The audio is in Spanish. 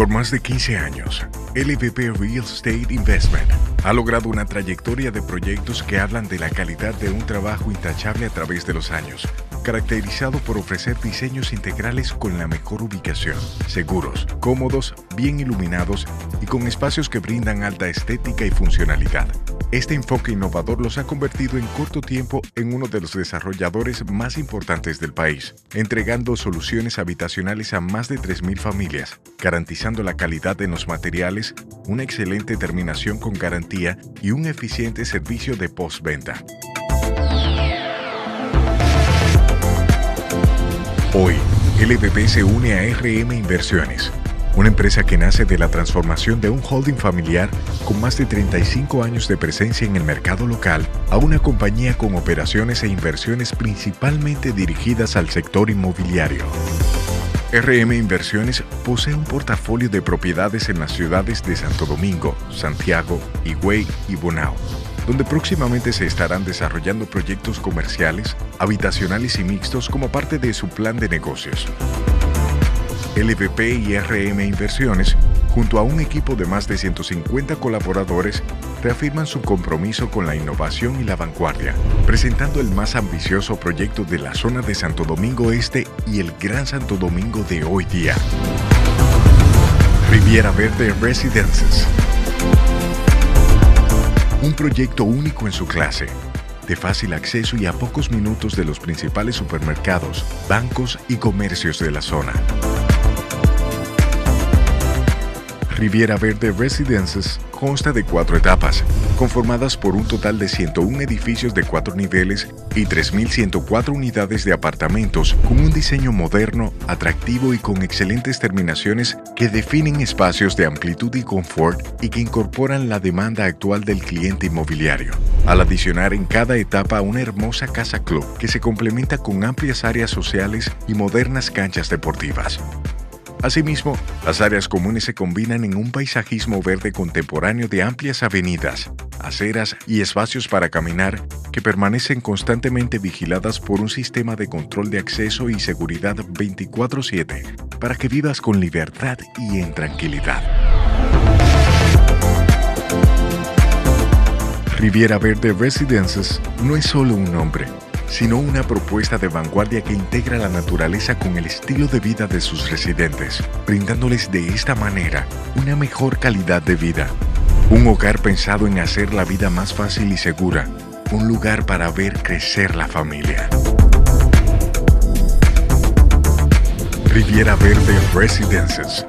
Por más de 15 años, LVP Real Estate Investment ha logrado una trayectoria de proyectos que hablan de la calidad de un trabajo intachable a través de los años, caracterizado por ofrecer diseños integrales con la mejor ubicación, seguros, cómodos, bien iluminados y con espacios que brindan alta estética y funcionalidad. Este enfoque innovador los ha convertido en corto tiempo en uno de los desarrolladores más importantes del país, entregando soluciones habitacionales a más de 3.000 familias, garantizando la calidad en los materiales, una excelente terminación con garantía y un eficiente servicio de postventa. Hoy, LVP se une a RM Inversiones, una empresa que nace de la transformación de un holding familiar con más de 35 años de presencia en el mercado local a una compañía con operaciones e inversiones principalmente dirigidas al sector inmobiliario. RM Inversiones posee un portafolio de propiedades en las ciudades de Santo Domingo, Santiago, Higüey y Bonao, donde próximamente se estarán desarrollando proyectos comerciales, habitacionales y mixtos como parte de su plan de negocios. LVP y RM Inversiones, junto a un equipo de más de 150 colaboradores, reafirman su compromiso con la innovación y la vanguardia, presentando el más ambicioso proyecto de la zona de Santo Domingo Este y el Gran Santo Domingo de hoy día. Riviera Verde Residences. Un proyecto único en su clase, de fácil acceso y a pocos minutos de los principales supermercados, bancos y comercios de la zona. Riviera Verde Residences consta de cuatro etapas, conformadas por un total de 101 edificios de cuatro niveles y 3.104 unidades de apartamentos con un diseño moderno, atractivo y con excelentes terminaciones que definen espacios de amplitud y confort y que incorporan la demanda actual del cliente inmobiliario. Al adicionar en cada etapa una hermosa casa club que se complementa con amplias áreas sociales y modernas canchas deportivas. Asimismo, las áreas comunes se combinan en un paisajismo verde contemporáneo de amplias avenidas, aceras y espacios para caminar que permanecen constantemente vigiladas por un sistema de control de acceso y seguridad 24/7 para que vivas con libertad y en tranquilidad. Riviera Verde Residences no es solo un nombre, sino una propuesta de vanguardia que integra la naturaleza con el estilo de vida de sus residentes, brindándoles de esta manera una mejor calidad de vida. Un hogar pensado en hacer la vida más fácil y segura, un lugar para ver crecer la familia. Riviera Verde Residences